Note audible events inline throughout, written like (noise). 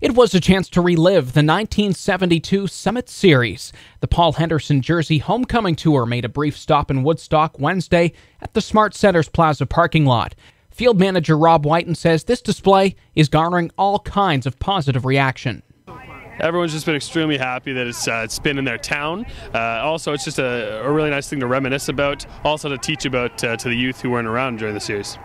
It was a chance to relive the 1972 Summit Series. The Paul Henderson Jersey Homecoming Tour made a brief stop in Woodstock Wednesday at the Smart Centres Plaza parking lot. Field manager Rob Whiten says this display is garnering all kinds of positive reaction. Everyone's just been extremely happy that it's uh, it's been in their town. Uh, also, it's just a, a, really nice thing to reminisce about. Also, to teach about uh, to the youth who weren't around during the series.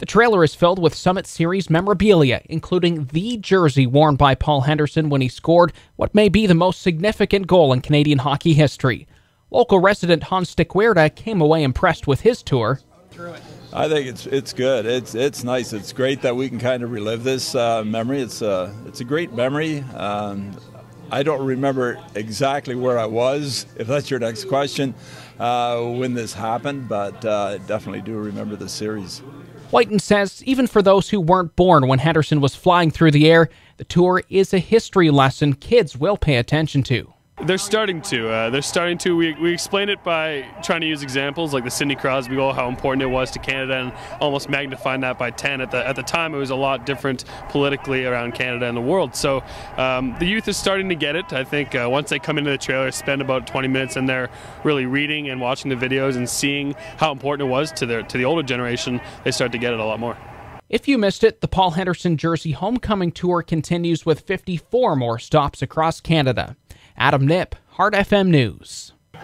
The trailer is filled with Summit Series memorabilia, including the jersey worn by Paul Henderson when he scored what may be the most significant goal in Canadian hockey history. Local resident Hans Stickwerda came away impressed with his tour. I think it's it's good. It's it's nice. It's great that we can kind of relive this uh, memory. It's a uh, it's a great memory. Um, I don't remember exactly where I was, if that's your next question, uh, when this happened, but uh, I definitely do remember the series. Whiten says even for those who weren't born when Henderson was flying through the air, the tour is a history lesson kids will pay attention to. They're starting to. Uh, they're starting to. We, we explain it by trying to use examples like the Sidney Crosby goal, how important it was to Canada, and almost magnifying that by 10. At the, at the time, it was a lot different politically around Canada and the world. So um, the youth is starting to get it. I think uh, once they come into the trailer, spend about 20 minutes in there really reading and watching the videos and seeing how important it was to, their, to the older generation, they start to get it a lot more. If you missed it, the Paul Henderson Jersey Homecoming Tour continues with 54 more stops across Canada. Adam Nip, Heart FM News. All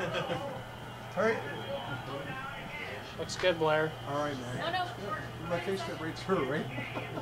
right. Looks good, Blair. All right, man. No, oh no. My face got right through, right? (laughs)